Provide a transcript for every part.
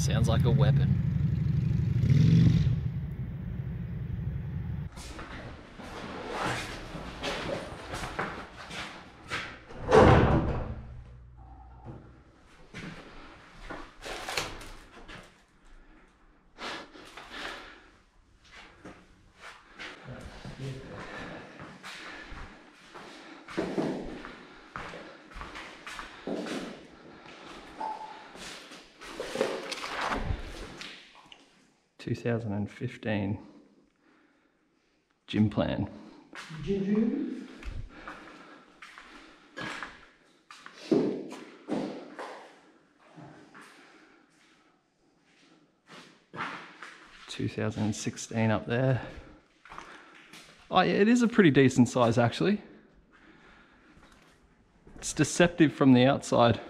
Sounds like a weapon. Two thousand and fifteen gym plan. Two thousand and sixteen up there. Oh yeah, it is a pretty decent size actually. It's deceptive from the outside.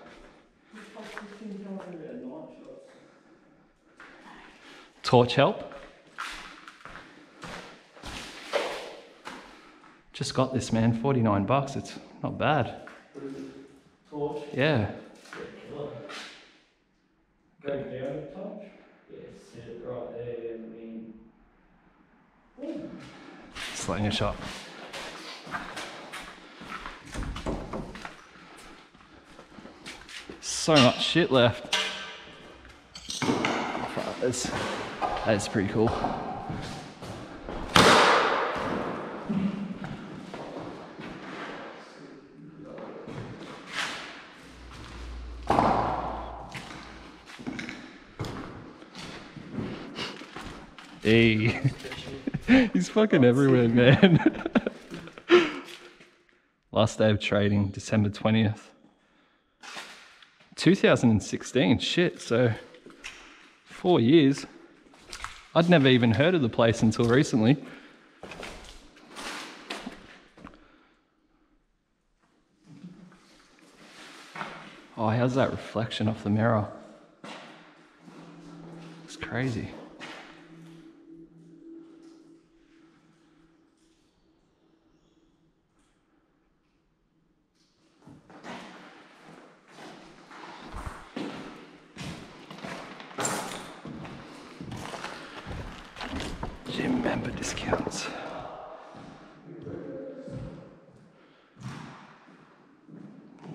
Torch help. Just got this man, 49 bucks. It's not bad. Torch. Yeah. Go down a touch. Yeah, set it right there and then. Slinging a shot. So much shit left. Fuck, that's pretty cool. Hey. He's fucking everywhere, man. Last day of trading, December 20th. 2016, shit, so four years. I'd never even heard of the place until recently. Oh, how's that reflection off the mirror? It's crazy. Gym member discounts.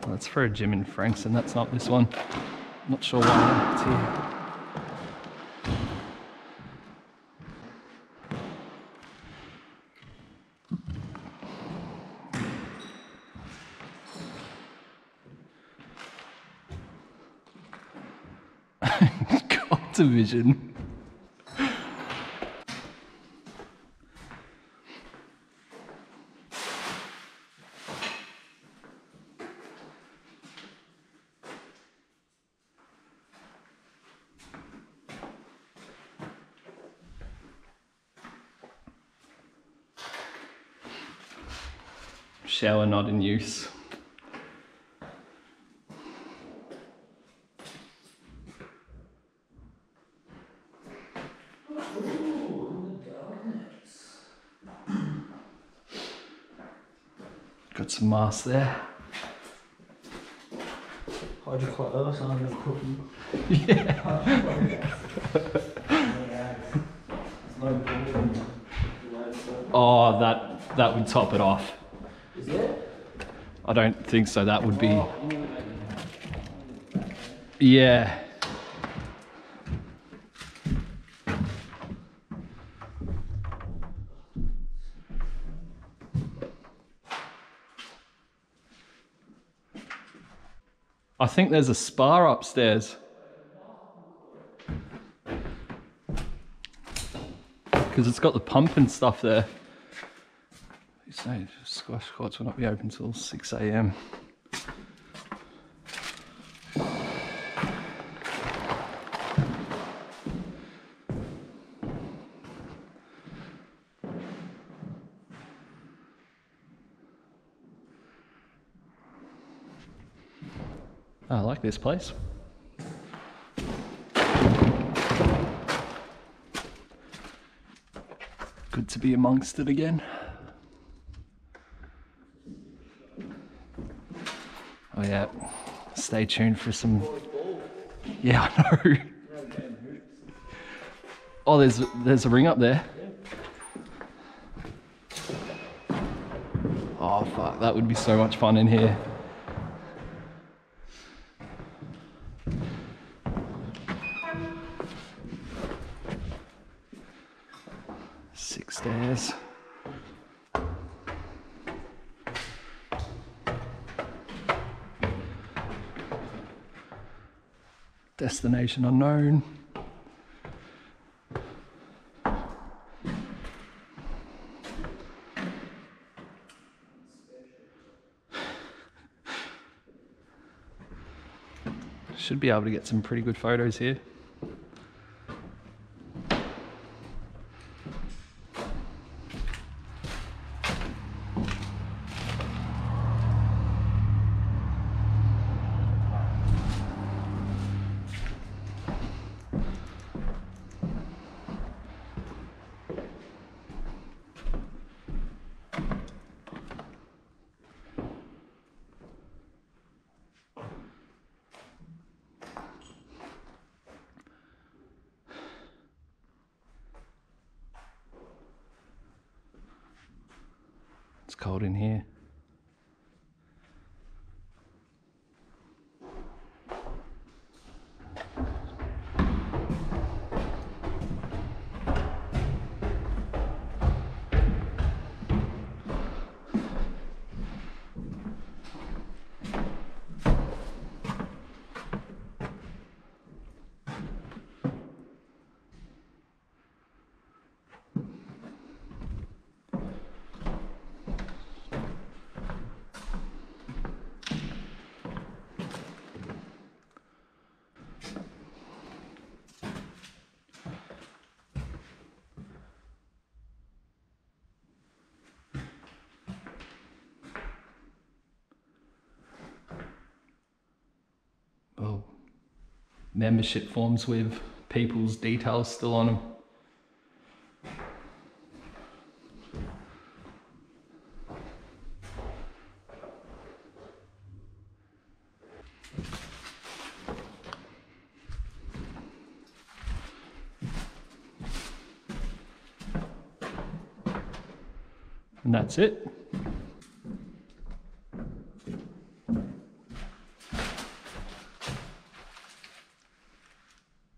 That's for a gym in Frankston. That's not this one. Not sure why it's here. Division. Shower not in use. Got some masks there. Hydrochlorous on the cooking. Oh, that that would top it off. I don't think so. That would be. Yeah. I think there's a spa upstairs. Because it's got the pump and stuff there. Say squash courts will not be open till 6 a.m. Ah, I like this place. Good to be amongst it again. Yeah, stay tuned for some. Yeah, I know. Oh, there's there's a ring up there. Oh fuck, that would be so much fun in here. Six stairs. Destination unknown. Should be able to get some pretty good photos here. Cold in here. Membership forms with people's details still on them. And that's it.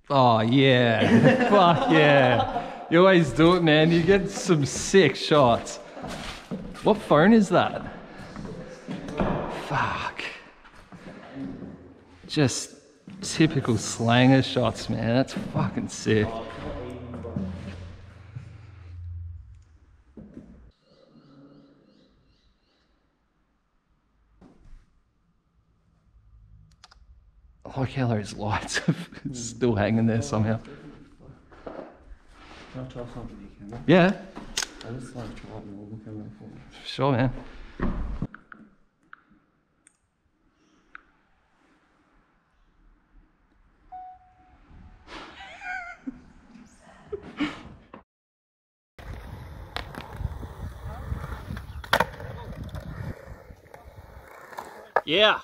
Oh yeah, fuck yeah! You always do it, man. You get some sick shots. What phone is that? Fuck. Just typical slanger shots, man. That's fucking sick. I like how those lights are still hanging there somehow. Can I try something you camera? Yeah, I just like try it normal camera for me. sure, man. Yeah.